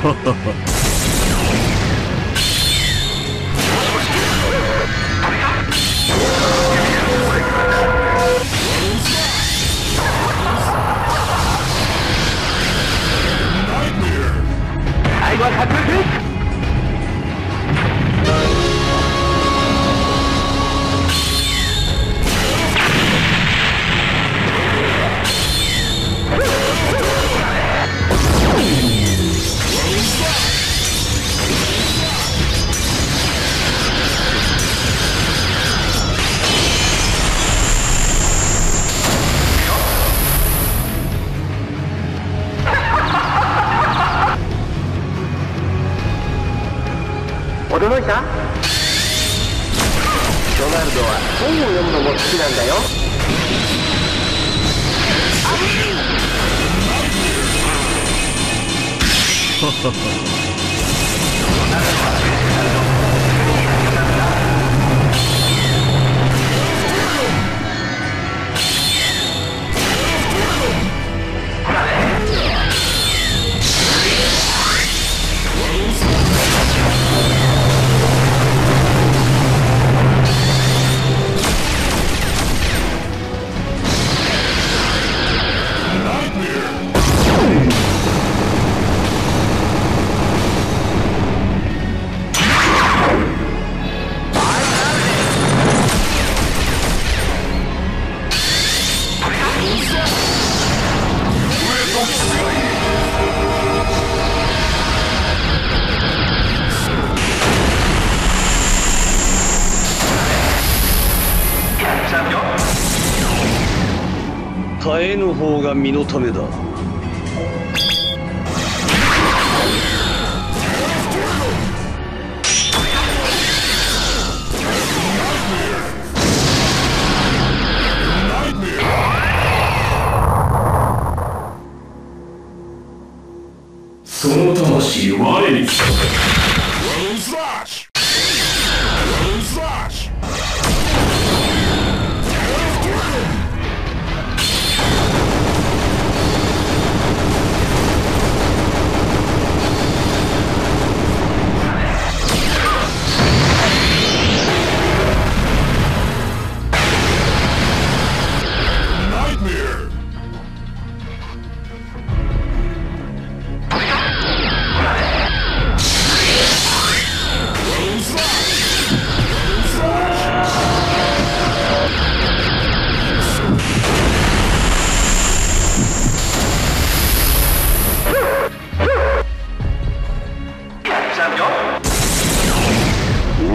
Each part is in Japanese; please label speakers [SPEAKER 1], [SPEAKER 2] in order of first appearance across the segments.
[SPEAKER 1] ハハハは確実本を読むのも好きなんだよ。
[SPEAKER 2] えぬ方が身のためだ。
[SPEAKER 3] その魂我に来た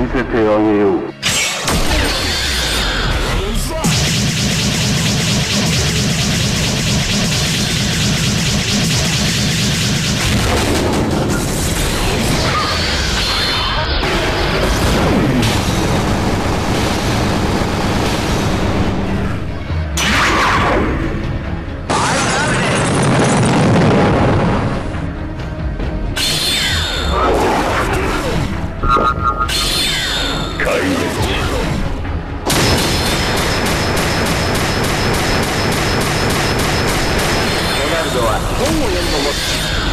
[SPEAKER 1] Nunca te olhei eu. ドは本を読むのも好き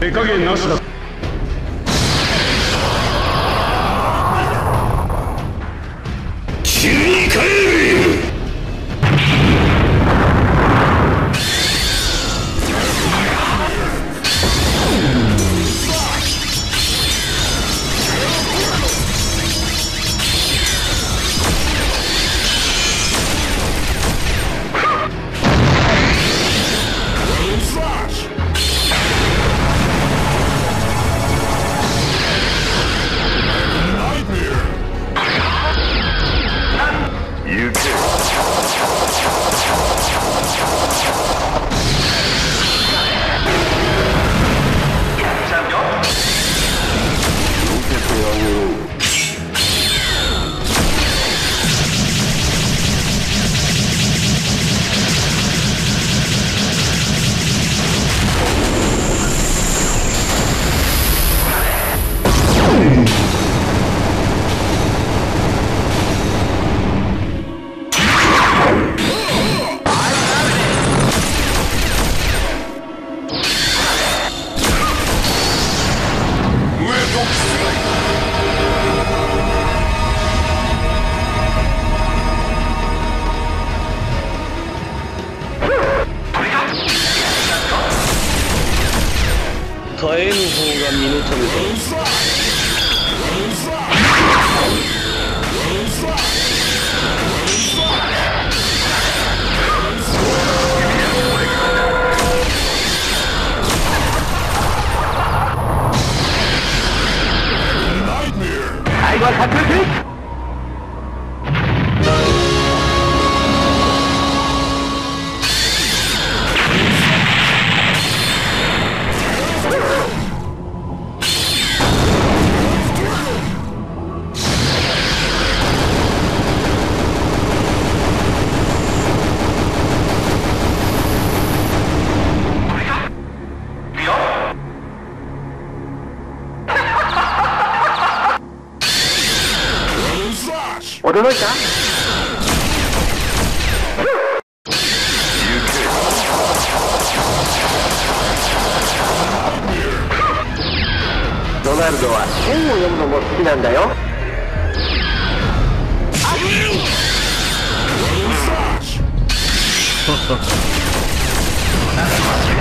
[SPEAKER 3] 手加減なしだ。
[SPEAKER 2] 耐えぬ方が身のためだ。
[SPEAKER 1] は確実驚いた？ドナルドは本を読むのも好きなんだよ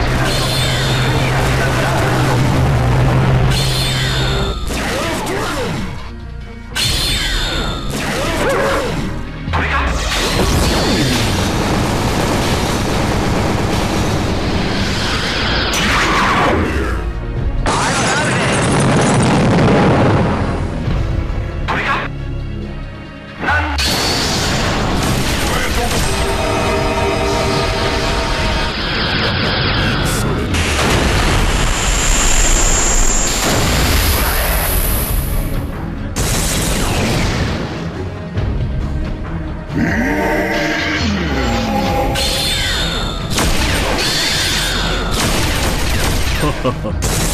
[SPEAKER 4] Ha ha ha.